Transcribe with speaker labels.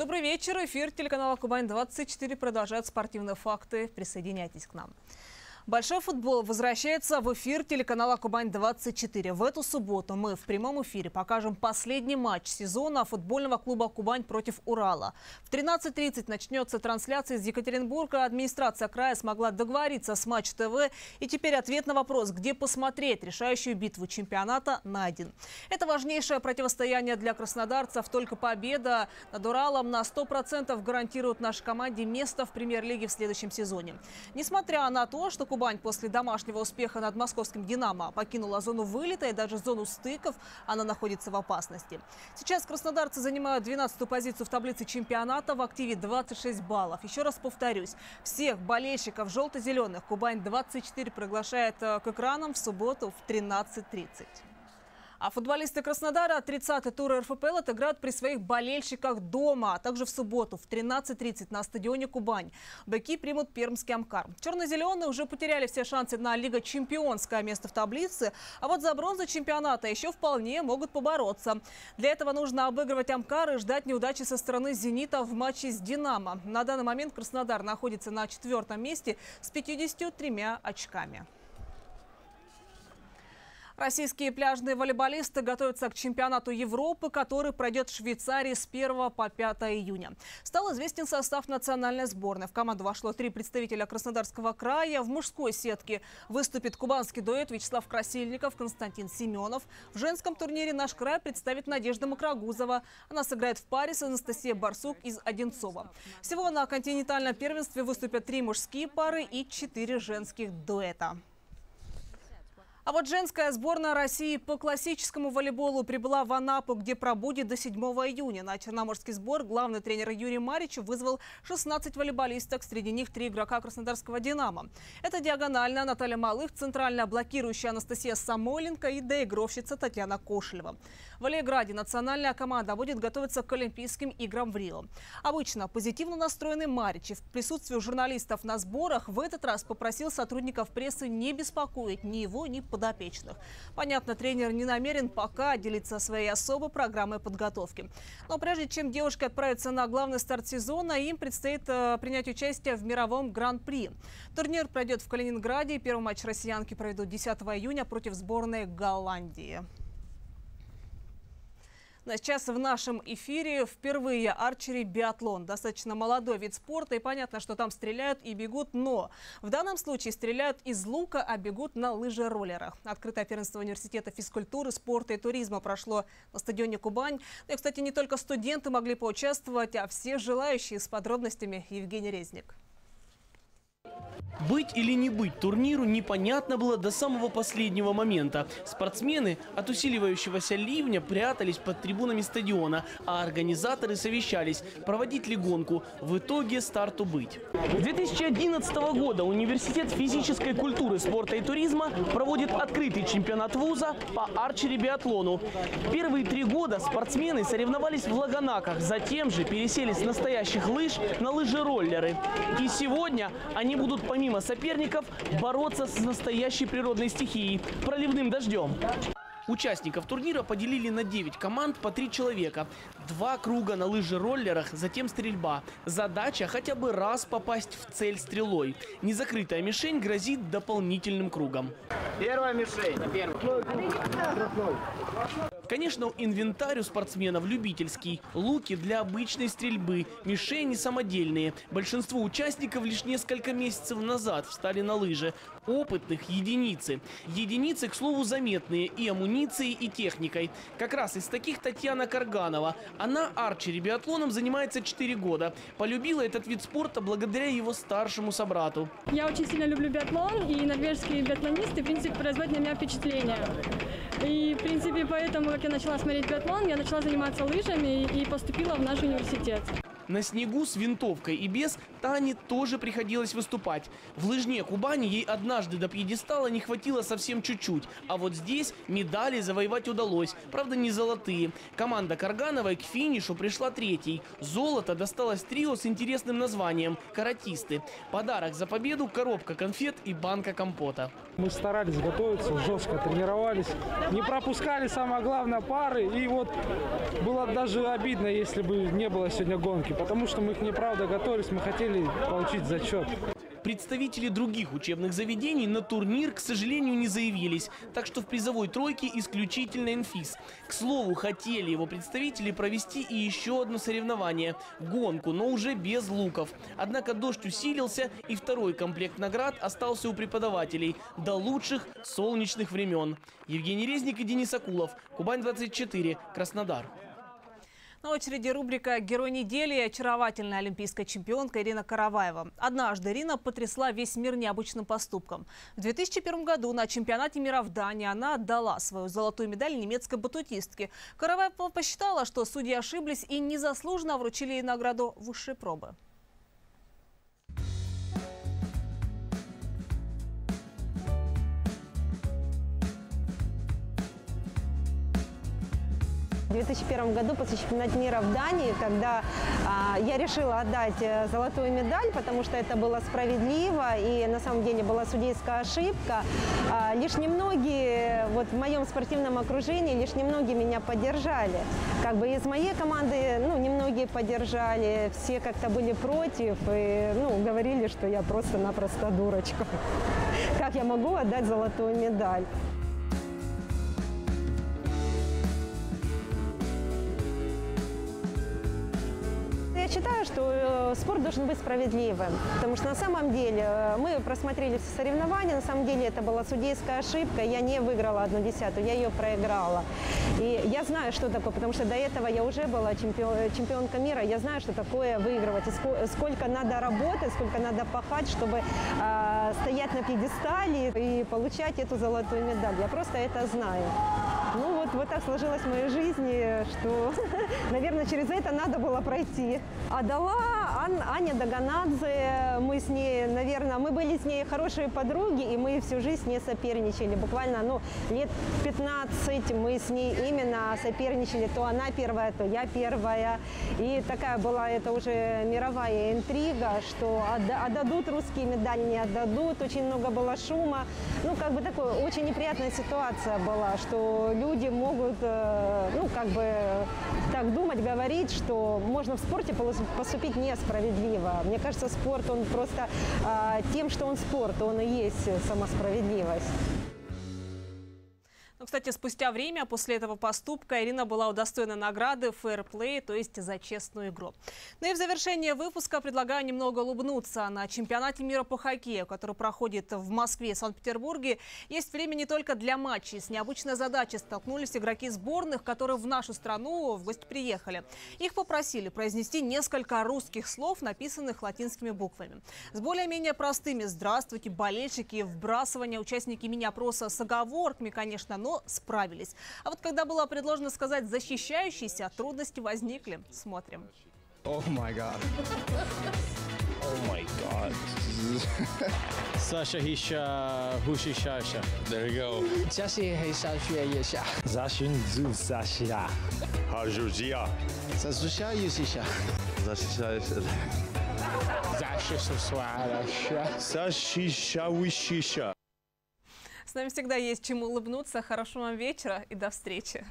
Speaker 1: Добрый вечер. Эфир телеканала «Кубань-24» продолжает спортивные факты. Присоединяйтесь к нам. Большой футбол возвращается в эфир телеканала «Кубань-24». В эту субботу мы в прямом эфире покажем последний матч сезона футбольного клуба «Кубань» против Урала. В 13.30 начнется трансляция из Екатеринбурга. Администрация края смогла договориться с Матч ТВ. И теперь ответ на вопрос, где посмотреть решающую битву чемпионата, найден. Это важнейшее противостояние для краснодарцев. Только победа над Уралом на 100% гарантирует нашей команде место в премьер-лиге в следующем сезоне. Несмотря на то, что Кубань после домашнего успеха над московским «Динамо» покинула зону вылета и даже зону стыков, она находится в опасности. Сейчас краснодарцы занимают 12-ю позицию в таблице чемпионата в активе 26 баллов. Еще раз повторюсь, всех болельщиков желто-зеленых Кубань-24 приглашает э, к экранам в субботу в 13.30. А футболисты Краснодара 30-й тур РФПЛ отыграют при своих болельщиках дома, а также в субботу в 13.30 на стадионе Кубань. Быки примут пермский Амкар. Черно-зеленые уже потеряли все шансы на Лига Чемпионское место в таблице, а вот за бронзу чемпионата еще вполне могут побороться. Для этого нужно обыгрывать Амкар и ждать неудачи со стороны «Зенита» в матче с «Динамо». На данный момент Краснодар находится на четвертом месте с 53 очками. Российские пляжные волейболисты готовятся к чемпионату Европы, который пройдет в Швейцарии с 1 по 5 июня. Стал известен состав национальной сборной. В команду вошло три представителя Краснодарского края. В мужской сетке выступит кубанский дуэт Вячеслав Красильников, Константин Семенов. В женском турнире наш край представит Надежда Макрогузова. Она сыграет в паре с Анастасией Барсук из Одинцова. Всего на континентальном первенстве выступят три мужские пары и четыре женских дуэта. А вот женская сборная России по классическому волейболу прибыла в Анапу, где пробудет до 7 июня. На Черноморский сбор главный тренер Юрий Марич вызвал 16 волейболисток, среди них три игрока краснодарского «Динамо». Это диагональная Наталья Малых, центральная блокирующая Анастасия Самойленко и доигровщица Татьяна Кошелева. В Валиеграде национальная команда будет готовиться к Олимпийским играм в Рио. Обычно позитивно настроенный Марич в присутствии журналистов на сборах в этот раз попросил сотрудников прессы не беспокоить ни его, ни подопечных. Понятно, тренер не намерен пока делиться своей особой программой подготовки. Но прежде чем девушки отправятся на главный старт сезона, им предстоит э, принять участие в мировом гран-при. Турнир пройдет в Калининграде. Первый матч россиянки проведут 10 июня против сборной Голландии. Сейчас в нашем эфире впервые арчери биатлон. Достаточно молодой вид спорта, и понятно, что там стреляют и бегут, но в данном случае стреляют из лука, а бегут на лыжероллерах. Открытое первенство университета физкультуры, спорта и туризма прошло на стадионе Кубань. Ну и, кстати, не только студенты могли поучаствовать, а все желающие с подробностями Евгений Резник.
Speaker 2: Быть или не быть турниру непонятно было до самого последнего момента. Спортсмены от усиливающегося ливня прятались под трибунами стадиона, а организаторы совещались, проводить ли гонку. В итоге старту быть. С 2011 года Университет физической культуры, спорта и туризма проводит открытый чемпионат вуза по арчери-биатлону. Первые три года спортсмены соревновались в Лаганаках, затем же пересели с настоящих лыж на лыжероллеры. И сегодня они будут помимо соперников, бороться с настоящей природной стихией – проливным дождем. Участников турнира поделили на 9 команд по 3 человека. Два круга на лыжи-роллерах, затем стрельба. Задача хотя бы раз попасть в цель стрелой. Незакрытая мишень грозит дополнительным кругом.
Speaker 3: Первая мишень. Первый.
Speaker 2: Конечно, инвентарь у спортсменов любительский. Луки для обычной стрельбы, мишени самодельные. Большинство участников лишь несколько месяцев назад встали на лыжи. Опытных единицы. Единицы, к слову, заметные и амуницией, и техникой. Как раз из таких Татьяна Карганова. Она арчери-биатлоном занимается 4 года. Полюбила этот вид спорта благодаря его старшему собрату.
Speaker 4: Я очень сильно люблю биатлон, и норвежские биатлонисты, в принципе, производят на меня впечатление. И, в принципе, поэтому, как я начала смотреть биатлон, я начала заниматься лыжами и поступила в наш университет.
Speaker 2: На снегу с винтовкой и без Тане тоже приходилось выступать. В лыжне Кубани ей однажды до пьедестала не хватило совсем чуть-чуть. А вот здесь медали завоевать удалось. Правда, не золотые. Команда Каргановой к финишу пришла третьей. Золото досталось трио с интересным названием – «Каратисты». Подарок за победу – коробка конфет и банка компота.
Speaker 5: Мы старались готовиться, жестко тренировались, не пропускали, самое главное, пары. И вот было даже обидно, если бы не было сегодня гонки, потому что мы их неправда готовились, мы хотели получить зачет.
Speaker 2: Представители других учебных заведений на турнир, к сожалению, не заявились. Так что в призовой тройке исключительно инфиз. К слову, хотели его представители провести и еще одно соревнование – гонку, но уже без луков. Однако дождь усилился, и второй комплект наград остался у преподавателей до лучших солнечных времен. Евгений Резник и Денис Акулов. Кубань-24. Краснодар.
Speaker 1: На очереди рубрика «Герой недели» и очаровательная олимпийская чемпионка Ирина Караваева. Однажды Ирина потрясла весь мир необычным поступком. В 2001 году на чемпионате мира в Дании она отдала свою золотую медаль немецкой батутистке. Караваева посчитала, что судьи ошиблись и незаслуженно вручили ей награду высшей пробы.
Speaker 6: В 2001 году после чемпионата мира в Дании, когда а, я решила отдать э, золотую медаль, потому что это было справедливо и на самом деле была судейская ошибка, а, лишь немногие вот в моем спортивном окружении, лишь немногие меня поддержали. Как бы из моей команды, ну, немногие поддержали, все как-то были против и, ну, говорили, что я просто-напросто дурочка. Как я могу отдать золотую медаль? Считаю, что э, спорт должен быть справедливым, потому что на самом деле э, мы просмотрели все соревнования, на самом деле это была судейская ошибка, я не выиграла одну десятую, я ее проиграла. И я знаю, что такое, потому что до этого я уже была чемпион, чемпионка мира, я знаю, что такое выигрывать, и сколько, сколько надо работать, сколько надо пахать, чтобы э, стоять на пьедестале и получать эту золотую медаль. Я просто это знаю. Ну вот, вот так сложилось в моей жизни, что, наверное, через это надо было пройти. Отдала Ан- Аня Даганадзе, мы с ней, наверное, мы были с ней хорошие подруги, и мы всю жизнь не соперничали. Буквально, ну, лет 15 мы с ней именно соперничали. То она первая, то я первая. И такая была это уже мировая интрига, что отда- отдадут русские медали, не отдадут. Очень много было шума. Ну, как бы такая очень неприятная ситуация была, что люди могут, э, ну, как бы так думать, говорить, что можно в спорте поступить несправедливо. Мне кажется, спорт, он просто э, тем, что он спорт, он и есть сама справедливость.
Speaker 1: Ну, кстати, спустя время после этого поступка Ирина была удостоена награды Fair Play, то есть за честную игру. Ну и в завершение выпуска предлагаю немного улыбнуться. На чемпионате мира по хоккею, который проходит в Москве и Санкт-Петербурге, есть время не только для матчей. С необычной задачей столкнулись игроки сборных, которые в нашу страну в гости приехали. Их попросили произнести несколько русских слов, написанных латинскими буквами. С более-менее простыми «Здравствуйте», «Болельщики», «Вбрасывание», участники мини-опроса с оговорками, конечно, но справились. А вот когда было предложено сказать «защищающийся», трудности возникли. Смотрим.
Speaker 7: О май гад.
Speaker 8: О май гад.
Speaker 7: Саша Хища Гушишаша.
Speaker 8: There you go.
Speaker 7: Чаши Хишашуя
Speaker 8: Еша. Зашин Дзу Саша.
Speaker 7: Хажужия. Сашуша
Speaker 8: Юсиша.
Speaker 7: Зашишаша. Зашишаша.
Speaker 8: Сашиша Вишиша.
Speaker 1: С нами всегда есть чему улыбнуться. Хорошего вам вечера и до встречи.